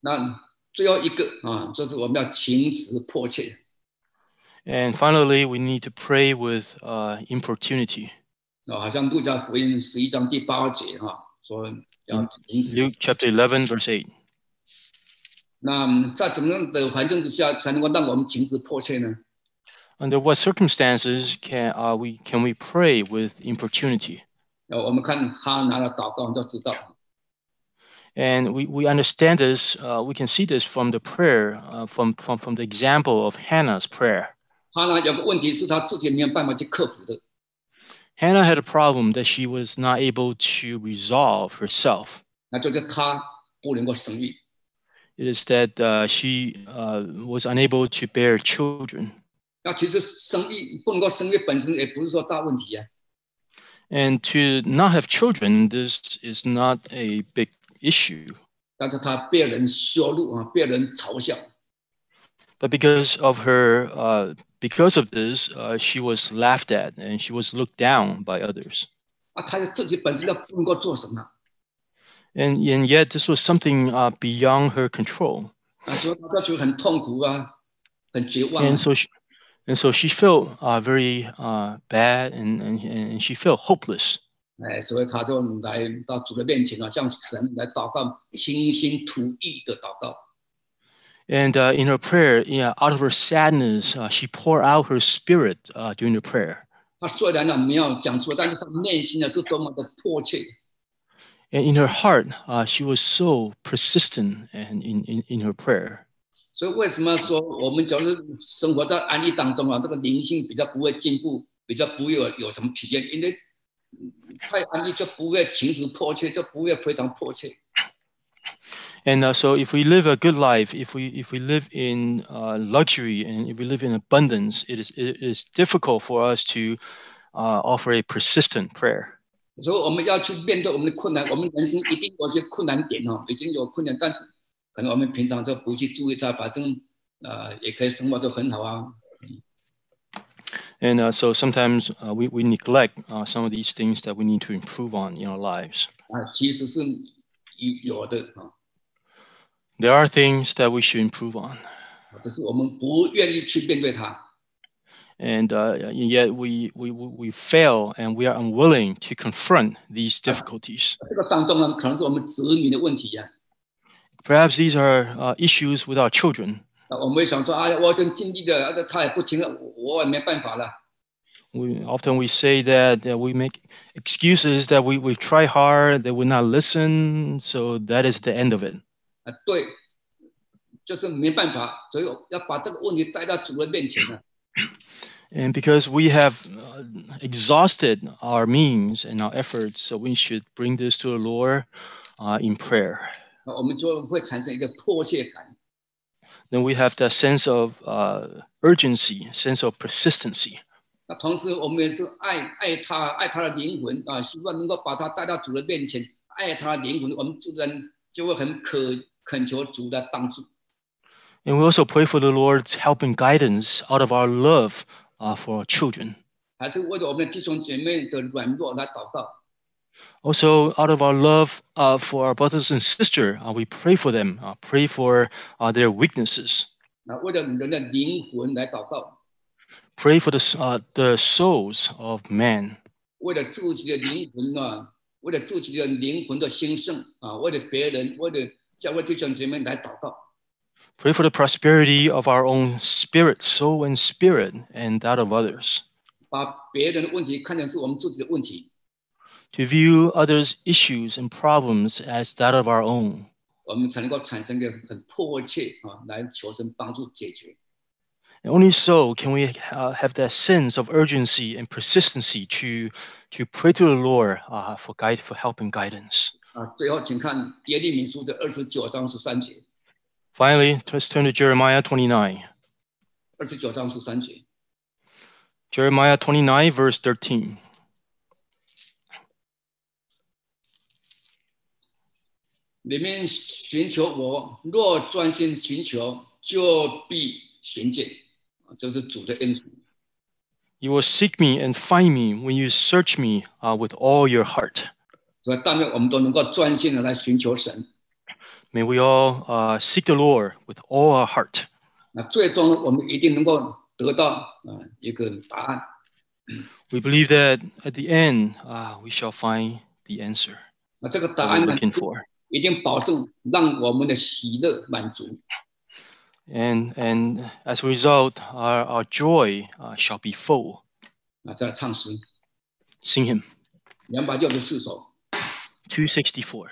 那最后一个啊，就是我们要情辞迫切 And finally, we need to pray with uh, importunity. 啊，好像路加福音十一章第八节哈、说要情辞。 Luke chapter 11, verse 8. 那在怎么样的环境之下才能够让我们情辞迫切呢？ Under what circumstances can uh, we can we pray with importunity? 呃，我们看哈拿的祷告就知道， And we, we understand this, uh, we can see this from the prayer, uh, from, from, from the example of Hannah's prayer. 哈拿有个问题是他自己没有办法去克服的， Hannah had a problem that she was not able to resolve herself. 那就是他不能够生育。 It is that uh, she uh, was unable to bear children. 那其实生育不能够生育本身也不是说大问题啊， And to not have children, this is not a big issue. 但是他被人羞辱啊，被人嘲笑， But because of her, uh, because of this, uh, she was laughed at and she was looked down by others. 啊，他自己本身又不能够做什么， And, and yet, this was something uh, beyond her control. 啊，所以他就觉得很痛苦啊，很绝望啊 And so she, and so she felt uh, very uh, bad and, and, and she felt hopeless. 哎，所以他就来到主的面前啊，向神来祷告，倾心吐意的祷告。 And uh, in her prayer, yeah, out of her sadness, uh, she poured out her spirit uh, during the prayer. 他虽然呢没有讲出来，但是他内心呢是多么的迫切。 And in her heart, uh, she was so persistent and in, in, in her prayer. 所以为什么说我们就是生活在安逸当中啊，这个灵性比较不会进步，比较不会有有什么体验，因为太安逸就不会情绪迫切，就不会非常迫切。 And uh, so, if we live a good life, if we if we live in uh, luxury and if we live in abundance, it is it is difficult for us to uh, offer a persistent prayer. 所以我们要去面对我们的困难，我们人生一定有一些困难点哦，已经有困难，但是可能我们平常就不去注意它，反正呃也可以生活得很好啊。 And uh, so sometimes uh, we we neglect uh, some of these things that we need to improve on in our lives. 啊，其实是有有的啊， There are things that we should improve on, 只是我们不愿意去面对它。 and uh, yet we, we we we fail and we are unwilling to confront these difficulties. 这个当中呢，可能是我们子女的问题呀、 Perhaps these are uh, issues with our children. 啊。我们会想说，哎呀，我已经尽力了，那他也不听了，我我也没办法了。 We often we say that, that we make excuses that we we try hard, they will not listen, so that is the end of it. 啊，对，就是没办法，所以要把这个问题带到主人面前呢。 And because we have uh, exhausted our means and our efforts, so we should bring this to the Lord uh, in prayer. 啊我们就会产生一个迫切感。 Then we have that sense of uh, urgency, sense of persistency. 那同时，我们也是爱爱他，爱他的灵魂啊，希望能够把他带到主的面前，爱他的灵魂，我们自然就会很渴 恳求主的帮助。 And we also pray for the Lord's help and guidance out of our love uh, for our children. 还是为了我们的弟兄姐妹的软弱来祷告。 Also, out of our love uh, for our brothers and sisters, uh, we pray for them, uh, pray for uh, their weaknesses, 啊，为了人的灵魂来祷告， pray for the, s- uh, the souls of man, 为了自己的灵魂啊，为了自己的灵魂的兴盛啊，为了别人，为了 教会弟兄姐妹来祷告。 pray for the prosperity of our own spirit, soul, and spirit, and that of others. 把别人的问题看成是我们自己的问题， To view others' issues and problems as that of our own. 我们才能够产生一个很迫切啊，来求神帮助解决。 And only so can we uh, have that sense of urgency and persistency to, to pray to the Lord uh, for, guide, for help and guidance. 啊，最后请看耶利米书的二十九章十三节，Finally, let's turn to Jeremiah 29. 二十九章十三节。Jeremiah 29, verse 13. 里面寻求我，若专心寻求，就必寻见。啊这是主的恩福。You will seek me and find me when you search me uh, with all your heart. 所以当面我们都能够专心的来寻求神。May we all uh, seek the Lord with all our heart. 那最终我们一定能够得到啊一个答案。We believe that at the end, uh, we shall find the answer. 那这个答案呢，一定保证让我们的喜乐满足。And and as a result, our our joy uh, shall be full. 那再来唱诗，Sing hymn. 两百六十四首。264.